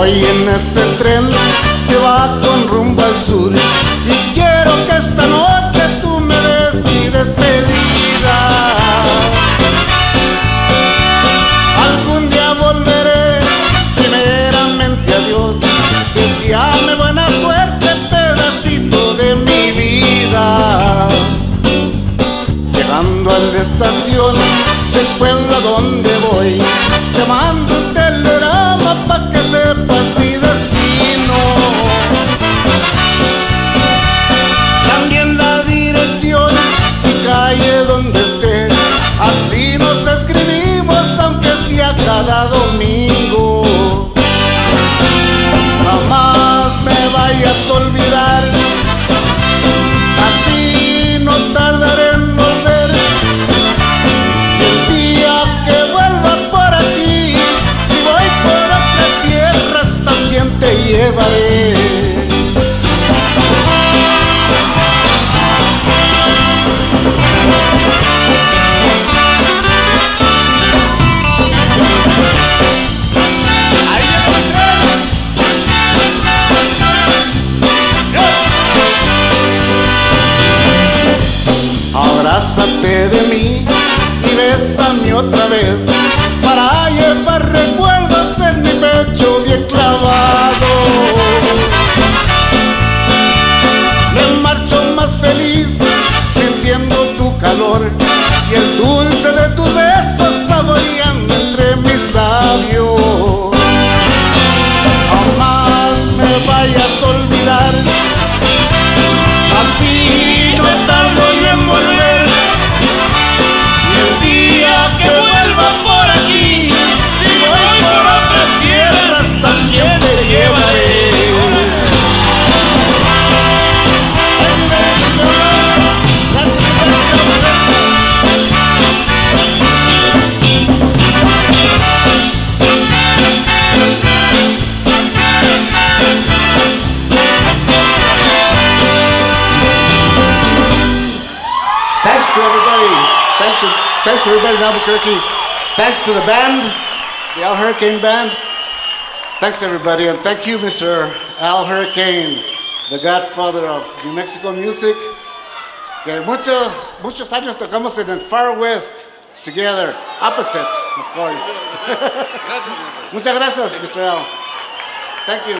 Voy en ese tren que va con rumbo al sur y quiero que esta noche tú me des mi despedida. Algún día volveré, primeramente a Dios, deseame buena suerte, pedacito de mi vida. Llegando a la estación del pueblo donde voy, te bésame otra vez para llevar recuerdos en mi pecho bien clavado. Me marcho más feliz sintiendo tu calor y el por aquí. Thanks to everybody. Thanks thanks to everybody in Albuquerque. Thanks to the band, the Al Hurricane Band. Thanks everybody, and thank you, Mr. Al Hurricane, the godfather of New Mexico music. Que muchos, muchos años tocamos en el Far West together, opposites, of course. Muchas gracias, Mr. Al. Thank you.